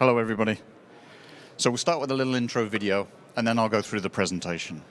Hello, everybody. So we'll start with a little intro video, and then I'll go through the presentation.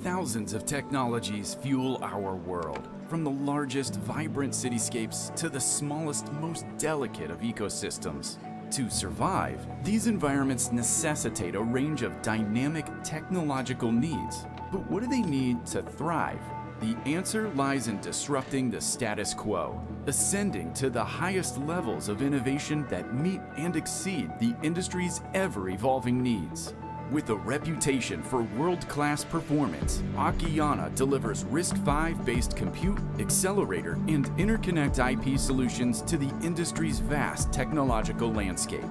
Thousands of technologies fuel our world, from the largest, vibrant cityscapes to the smallest, most delicate of ecosystems. To survive, these environments necessitate a range of dynamic technological needs. But what do they need to thrive? The answer lies in disrupting the status quo, ascending to the highest levels of innovation that meet and exceed the industry's ever evolving needs. With a reputation for world class performance, Akeana delivers RISC-V based compute, accelerator, and interconnect IP solutions to the industry's vast technological landscape.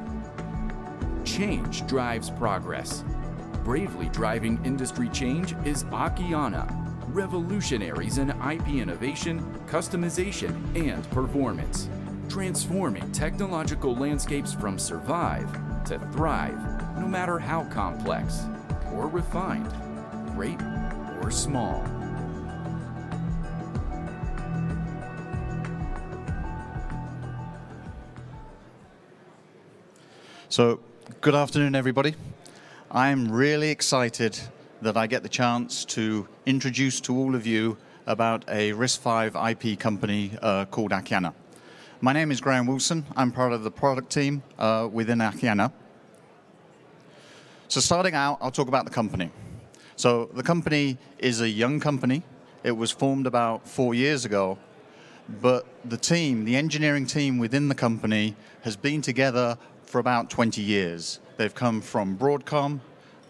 Change drives progress. Bravely driving industry change is Akeana, revolutionaries in IP innovation, customization, and performance, transforming technological landscapes from survive to thrive, no matter how complex or refined, great or small. So, good afternoon, everybody. I'm really excited that I get the chance to introduce to all of you about a RISC-V IP company uh, called Akeana. My name is Graham Wilson. I'm part of the product team uh, within Akeana. So starting out, I'll talk about the company. So the company is a young company. It was formed about four years ago, but the team, the engineering team within the company, has been together for about 20 years. They've come from Broadcom,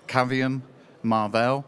Cavium, Marvell,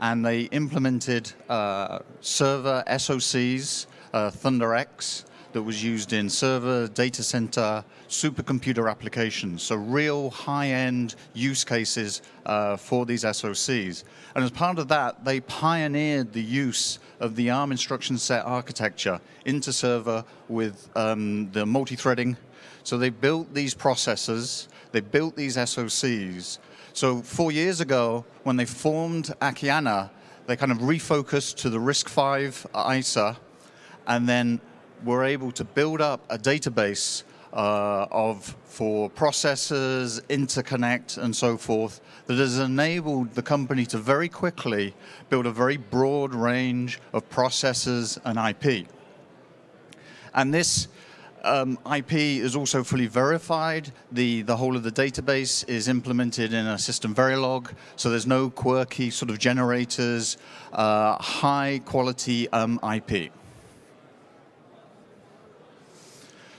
and they implemented uh, server SoCs, uh, ThunderX, that was used in server, data center, supercomputer applications. So real high-end use cases uh, for these SoCs. And as part of that, they pioneered the use of the ARM instruction set architecture into server with um, the multi-threading. So they built these processors, they built these SoCs, so four years ago, when they formed Akeana, they kind of refocused to the RISC-V ISA, and then were able to build up a database uh, of for processors, interconnect, and so forth that has enabled the company to very quickly build a very broad range of processors and IP. And this um, IP is also fully verified. The, the whole of the database is implemented in a system Verilog, so there's no quirky sort of generators, uh, high quality um, IP.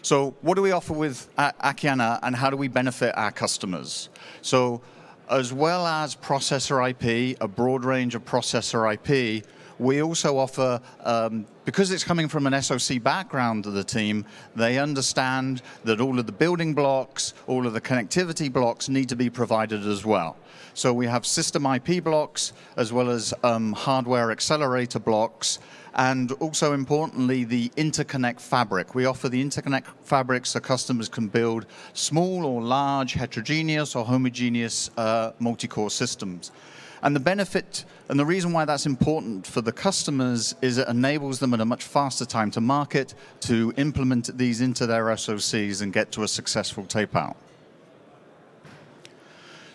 So what do we offer with Akeana and how do we benefit our customers? So as well as processor IP, a broad range of processor IP, we also offer, um, because it's coming from an SOC background to the team, they understand that all of the building blocks, all of the connectivity blocks need to be provided as well. So we have system IP blocks as well as um, hardware accelerator blocks and also importantly the interconnect fabric. We offer the interconnect fabric so customers can build small or large heterogeneous or homogeneous uh, multi-core systems. And the benefit and the reason why that's important for the customers is it enables them at a much faster time to market, to implement these into their SOCs and get to a successful tape out.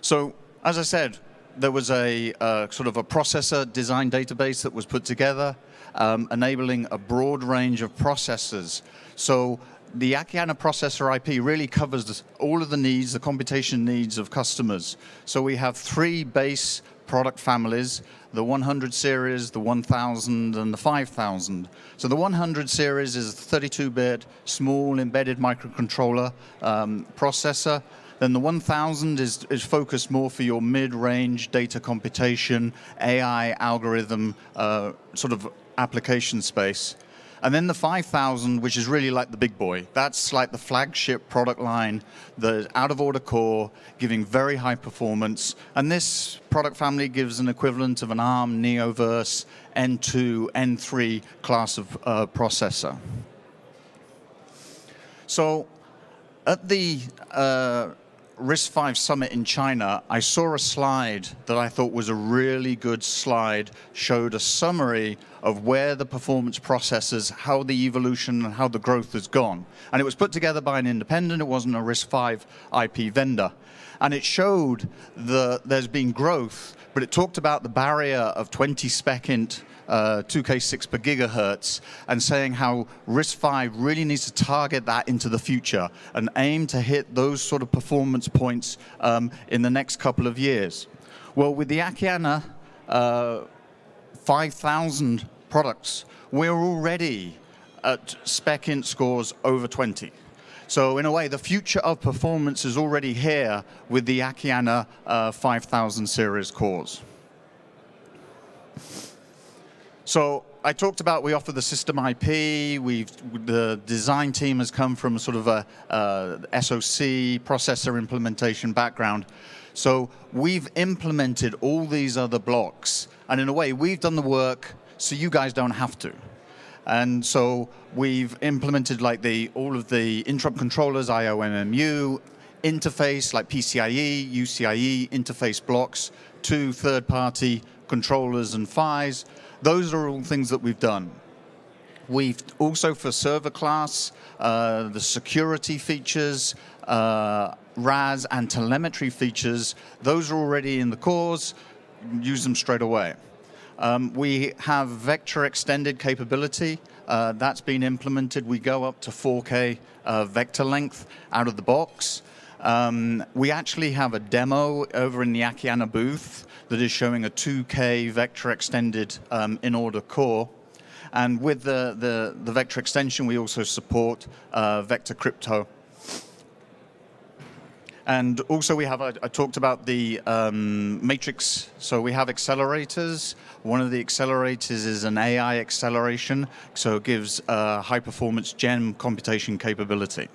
So, as I said, there was a uh, sort of a processor design database that was put together, um, enabling a broad range of processors. So the Akeana processor IP really covers all of the needs, the computation needs of customers. So we have three base product families, the 100 series, the 1000, and the 5000. So the 100 series is a 32-bit small embedded microcontroller um, processor. Then the 1000 is, is focused more for your mid-range data computation, AI algorithm uh, sort of application space. And then the 5000, which is really like the big boy. That's like the flagship product line, the out-of-order core, giving very high performance. And this product family gives an equivalent of an ARM Neoverse N2, N3 class of uh, processor. So at the uh, RISC-V Summit in China, I saw a slide that I thought was a really good slide, showed a summary of where the performance processors, how the evolution and how the growth has gone. And it was put together by an independent, it wasn't a RISC-V IP vendor. And it showed that there's been growth, but it talked about the barrier of 20 spec int uh, 2K6 per gigahertz and saying how RISC-V really needs to target that into the future and aim to hit those sort of performance points um, in the next couple of years. Well, with the Akeana uh, 5,000 products, we're already at spec int scores over 20. So in a way, the future of performance is already here with the Akeana uh, 5000 series cores. So I talked about we offer the system IP. We've the design team has come from sort of a, a SoC processor implementation background. So we've implemented all these other blocks, and in a way, we've done the work so you guys don't have to. And so we've implemented like the all of the interrupt controllers, IOMMU, interface like PCIe, UCIe, interface blocks to third-party controllers and PHYs. Those are all things that we've done. We've also for server class, uh, the security features, uh, RAS and telemetry features, those are already in the cores, use them straight away. Um, we have vector extended capability. Uh, that's been implemented. We go up to 4K uh, vector length out of the box. Um, we actually have a demo over in the Akeana booth that is showing a 2K vector extended um, in-order core. And with the, the, the, vector extension, we also support uh, vector crypto. And also we have, I, I talked about the um, matrix. So we have accelerators. One of the accelerators is an AI acceleration. So it gives uh, high performance GEMM computation capability.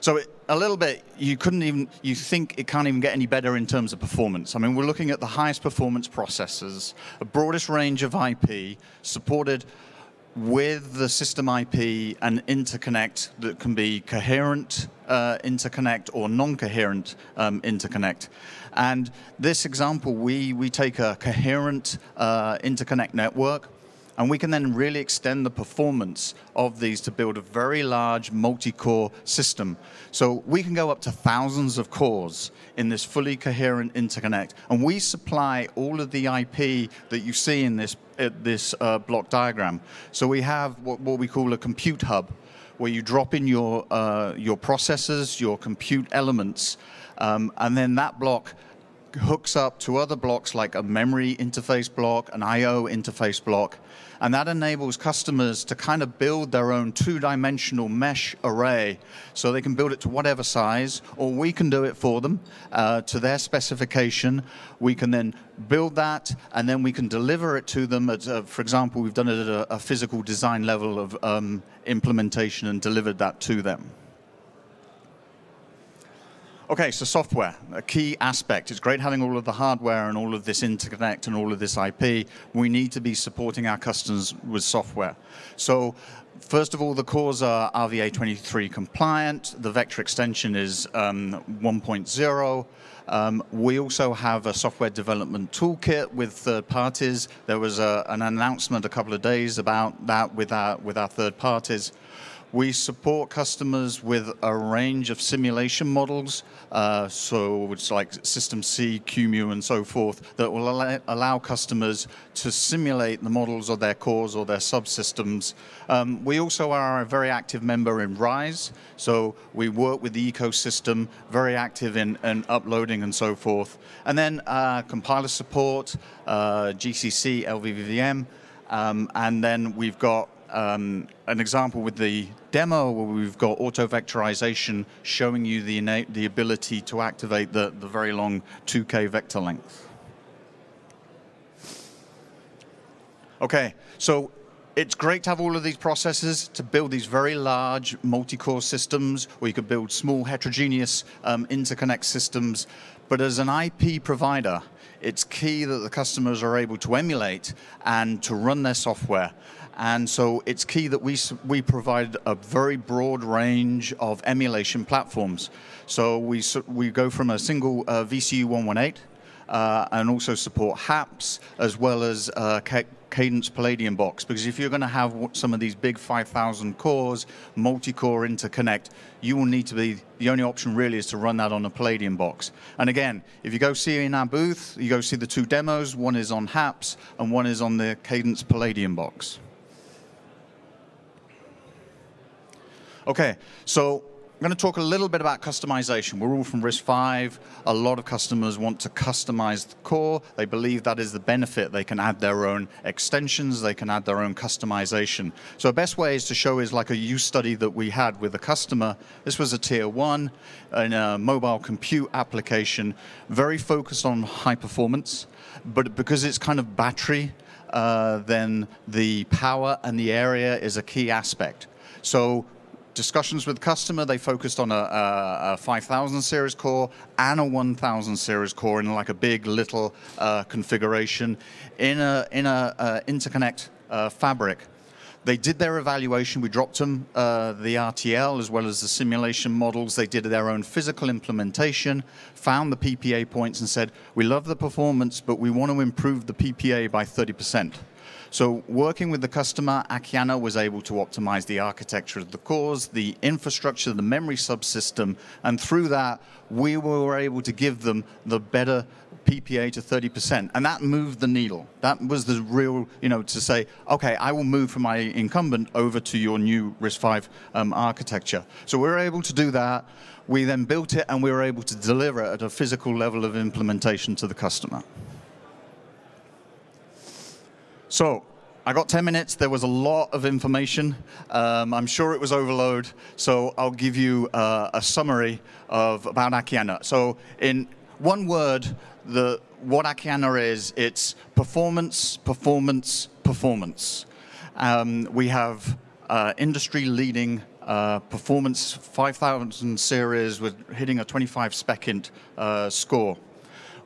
So it, a little bit, you couldn't even, you think it can't even get any better in terms of performance. I mean, we're looking at the highest performance processors, a broadest range of IP, supported with the system IP and interconnect that can be coherent uh, interconnect or non-coherent um, interconnect. And this example, we, we take a coherent uh, interconnect network and we can then really extend the performance of these to build a very large multi-core system. So we can go up to thousands of cores in this fully coherent interconnect. And we supply all of the IP that you see in this, uh, this uh, block diagram. So we have what, what we call a compute hub, where you drop in your, uh, your processors, your compute elements, um, and then that block hooks up to other blocks like a memory interface block, an I.O. interface block, and that enables customers to kind of build their own two-dimensional mesh array so they can build it to whatever size, or we can do it for them uh, to their specification. We can then build that, and then we can deliver it to them. At, uh, for example, we've done it at a, a physical design level of um, implementation and delivered that to them. Okay, so software, a key aspect. It's great having all of the hardware and all of this interconnect and all of this IP. We need to be supporting our customers with software. So First of all, the cores are RVA23 compliant. The vector extension is um, 1.0. Um, we also have a software development toolkit with third parties. There was a, an announcement a couple of days about that with our, with our third parties. We support customers with a range of simulation models, uh, so it's like System C, QEMU, and so forth, that will allow, allow customers to simulate the models of their cores or their subsystems. Um, we also are a very active member in RISE, so we work with the ecosystem, very active in, in uploading and so forth. And then uh, compiler support, uh, GCC, LLVM, um, and then we've got um, an example with the demo where we've got auto vectorization showing you the, innate, the ability to activate the, the very long 2K vector length. Okay, so it's great to have all of these processes to build these very large multi-core systems, or you could build small heterogeneous um, interconnect systems. But as an IP provider, it's key that the customers are able to emulate and to run their software. And so it's key that we, we provide a very broad range of emulation platforms. So we, we go from a single uh, VCU 118 uh, and also support HAPS as well as uh, Cadence Palladium box because if you're going to have some of these big 5,000 cores, multi-core interconnect, you will need to be, the only option really is to run that on a Palladium box. And again, if you go see in our booth, you go see the two demos, one is on HAPS and one is on the Cadence Palladium box. Okay, so I'm going to talk a little bit about customization. We're all from RISC-V. A lot of customers want to customize the core. They believe that is the benefit. They can add their own extensions. They can add their own customization. So the best way is to show is like a use study that we had with a customer. This was a tier one in a mobile compute application, very focused on high performance, but because it's kind of battery, uh, then the power and the area is a key aspect. So discussions with customer, they focused on a, a, a 5000 series core and a 1000 series core in like a big little uh, configuration in a, in a uh, interconnect uh, fabric. They did their evaluation. We dropped them uh, the RTL as well as the simulation models. They did their own physical implementation, found the PPA points and said, we love the performance, but we want to improve the PPA by 30%. So working with the customer, Akeana was able to optimize the architecture of the cores, the infrastructure, the memory subsystem, and through that, we were able to give them the better PPA to 30%. And that moved the needle. That was the real, you know, to say, okay, I will move from my incumbent over to your new RISC-V um, architecture. So we were able to do that. We then built it and we were able to deliver it at a physical level of implementation to the customer. So I got 10 minutes. There was a lot of information. Um, I'm sure it was overload. So I'll give you uh, a summary of about Akeana. So in one word, the, what Akeana is, it's performance, performance, performance. Um, we have uh, industry-leading uh, performance 5000 series with hitting a 25 spec uh, score.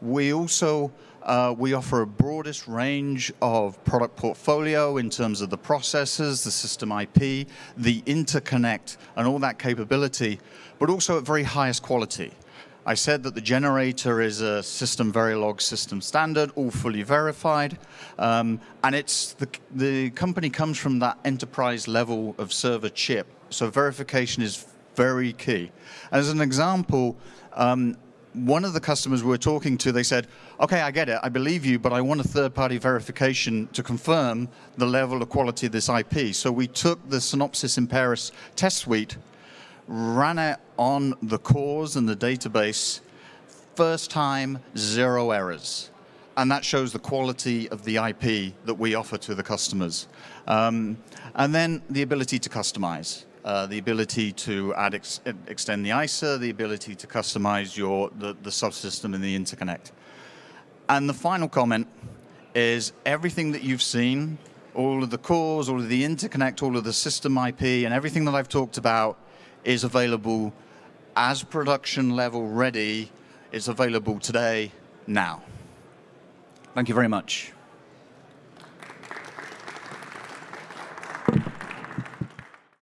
We also uh, we offer a broadest range of product portfolio in terms of the processors, the system IP, the interconnect, and all that capability, but also at very highest quality. I said that the generator is a system Verilog system standard, all fully verified, um, and it's the, the company comes from that enterprise level of server chip, so verification is very key. As an example, um, one of the customers we were talking to, they said, okay, I get it, I believe you, but I want a third-party verification to confirm the level of quality of this IP. So we took the Synopsys Paris test suite, ran it on the cores and the database, first time, zero errors. And that shows the quality of the IP that we offer to the customers. Um, and then the ability to customize. Uh, the ability to add ex extend the ISA, the ability to customize your the, the subsystem and the interconnect. And the final comment is everything that you've seen, all of the cores, all of the interconnect, all of the system IP, and everything that I've talked about is available as production level ready. It's available today, now. Thank you very much.